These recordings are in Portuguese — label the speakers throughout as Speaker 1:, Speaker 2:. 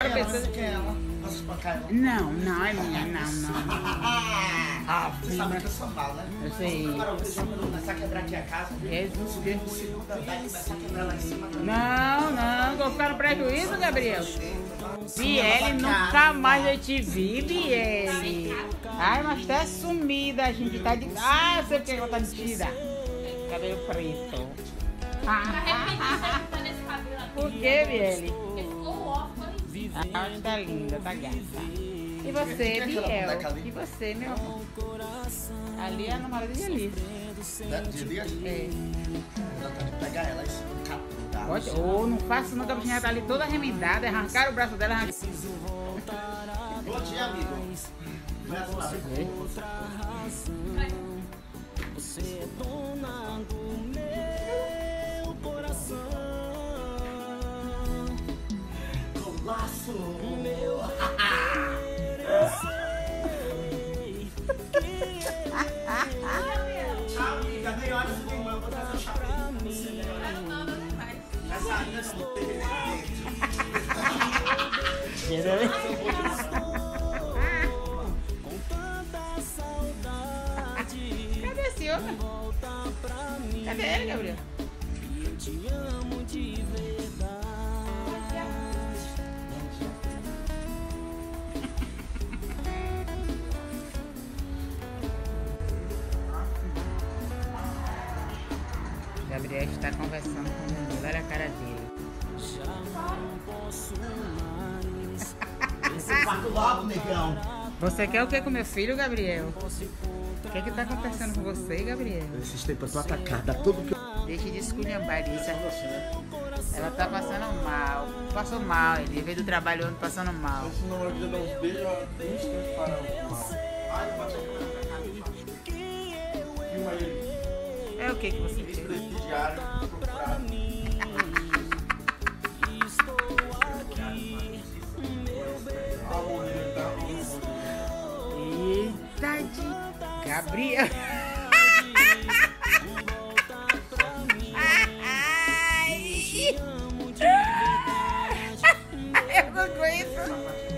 Speaker 1: Ela, você quer ela? Posso espancar ela?
Speaker 2: Não, não, é minha, não, não. Ah,
Speaker 1: Você sabe que eu sou mal, né?
Speaker 2: Eu sei.
Speaker 1: Agora o quando começar a quebrar aqui a casa,
Speaker 2: Jesus.
Speaker 1: subir pro segundo andar e começar a quebrar lá em cima.
Speaker 2: Não, não, vou ficar no prejuízo, Gabriel. Biele, nunca mais eu te vi, Biele. Ai, mas tá sumida, a gente tá de. Ah, eu sei porque ela tá metida. Cabelo preto. Ah,
Speaker 3: Tá nesse cabelo aqui.
Speaker 2: por que, Biele? A gente tá linda, tá gata. E você, Biel? E você, meu amor? Ali é a namorada de Alice.
Speaker 1: De dia?
Speaker 2: É.
Speaker 1: Ela tá de pegar ela tá?
Speaker 2: Pode, ou não faço nunca, a bichinha tá ali toda remendada, arrancaram o braço dela.
Speaker 1: Bom dia, amigo. Vamos lá. Meu! Tchau, amiga. Nem olha se tem mãe. Vou trazer um chapéu pra você. né?
Speaker 3: Não, não.
Speaker 1: Essa ainda não tem.
Speaker 2: Cadê esse homem? Cadê ele, Gabriel? Gabriel está conversando com o olha a cara dele.
Speaker 1: Esse quarto logo, negão.
Speaker 2: Você quer o que com meu filho, Gabriel? O que é que tá acontecendo com você, Gabriel?
Speaker 1: Esses tempos eu tô atacada. Tudo que eu
Speaker 2: Deixa de esculhambar isso. Ela tá passando mal. Passou mal, ele veio do trabalho ontem passando mal.
Speaker 4: Se não vai dar uns beijos, nem instante para o mal.
Speaker 1: Ai, ser
Speaker 2: É o que que você?
Speaker 4: Presidiário, tá?
Speaker 2: Eita de Gabriel. Ai. Eu não aguento.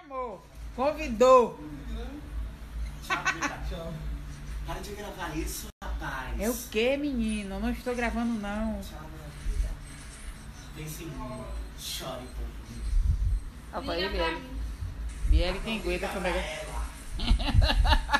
Speaker 2: chamou. Convidou.
Speaker 1: Para de gravar isso, rapaz.
Speaker 2: É o que, menino? Eu não estou gravando, não.
Speaker 1: Tchau, minha vida. Vem sim, chore um pouquinho.
Speaker 2: Ó, foi
Speaker 3: Liga
Speaker 2: ele,
Speaker 3: pra
Speaker 2: Biel.
Speaker 3: mim.
Speaker 2: Biel quem aguenta com o negócio.
Speaker 1: Ela.